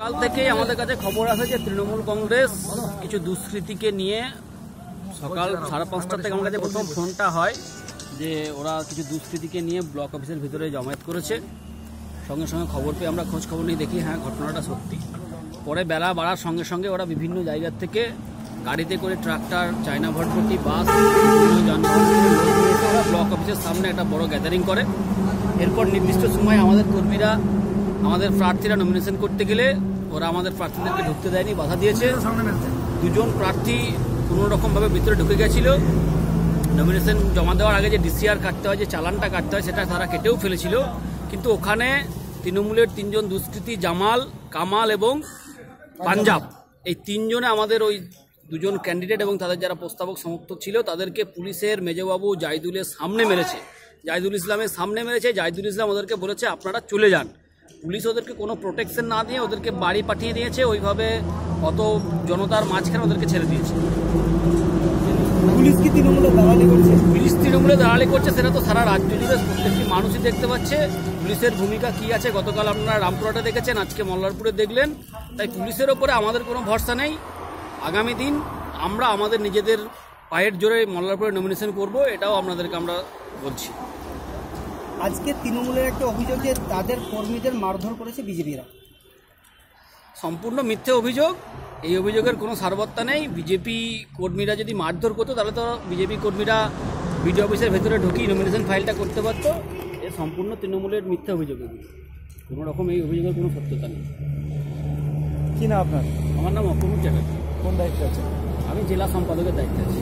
কাল থেকেই আমাদের কাছে খবর আসে যে তৃণমূল কংগ্রেস কিছু দুষ্কৃতীকে নিয়ে সকাল সাড়ে পাঁচটা থেকে আমার কাছে প্রথম ফোনটা হয় যে ওরা কিছু দুষ্কৃতীকে নিয়ে ব্লক অফিসের ভিতরে জমায়েত করেছে। সঙ্গে সঙ্গে খবর পেয়ে আমরা খোঁজ খবর নিয়ে দেখি হ্যাঁ ঘটনাটা সত্যি। পরে বেলা বাড়ার সঙ্গে সঙ্গে ওরা বিভিন্ন জায়গার থেকে গাড়িতে করে ট্রাক্টর চায়না ভটভটি বাস, যানবাহন থেকে ব্লক অফিসের সামনে একটা বড় গ্যাদারিং করে। এরপর নির্দিষ্ট সময় আমাদের কর্মীরা, আমাদের প্রার্থীরা নমিনেশন করতে গেলে ওরা আমাদের প্রার্থীদেরকে ঢুকতে দেয়নি বাধা দিয়েছে। দুজন প্রার্থী কোনো রকমভাবে ভিতরে ঢুকে গেছিল। নমিনেশন জমা দেওয়ার আগে যে ডিসিআর কাটতে হয় যে চালানটা কাটতে হয় সেটা তারা কেটেও ফেলেছিল। কিন্তু ওখানে তৃণমূলের তিনজন দুষ্কৃতী জামাল কামাল এবং পাঞ্জাব। এই তিনজনে আমাদের ওই দুজন ক্যান্ডিডেট এবং তাদের যারা প্রস্তাবক সমর্থক ছিল তাদেরকে পুলিশের মেজবাবু জাইদুলের সামনে মেরেছে। জাইদুল ইসলামের সামনে মেরেছে। জাইদুল ইসলাম ওদেরকে বলেছে আপনারা চলে যান। পুলিশ ওদেরকে কোনো প্রোটেকশন না দিয়ে ওদেরকে বাড়ি পাঠিয়ে দিয়েছে ওইভাবে অত জনতার মাঝখানে ওদেরকে ছেড়ে দিয়েছে। পুলিশ কি তৃণমূলে দালালি করছে? পুলিশ তৃণমূলে দাঁড়ালি করছে সেটা তো সারা রাজ্য জুড়ে প্রত্যেকটি মানুষই দেখতে পাচ্ছে। পুলিশের ভূমিকা কি আছে? গতকাল আপনারা রামপুরহাটে দেখেছেন আজকে মল্লারপুরে দেখলেন। তাই পুলিশের ওপরে আমাদের কোনো ভরসা নেই। আগামী দিন আমরা আমাদের নিজেদের পায়ের জোরে মল্লারপুরে নমিনেশন করব এটাও আপনাদেরকে আমরা বলছি। আজকে তৃণমূলের একটা অভিযোগ যে তাদের কর্মীদের মারধর করেছে বিজেপিরা। সম্পূর্ণ মিথ্যে অভিযোগ। এই অভিযোগের কোনো সারবত্তা নেই। বিজেপি কর্মীরা যদি মারধর করতো তাহলে তো বিজেপি কর্মীরা বিডিও অফিসের ভেতরে ঢুকি নমিনেশন ফাইলটা করতে পারতো। এ সম্পূর্ণ তৃণমূলের মিথ্যে অভিযোগ এগুলো। কোনো রকম এই অভিযোগের কোনো সত্যতা নেই। কি না আপনার? আমার নাম অপূর্ব চ্যাটার্জি। কোন দায়িত্ব আছে আমি জেলা সম্পাদকের দায়িত্বে আছি।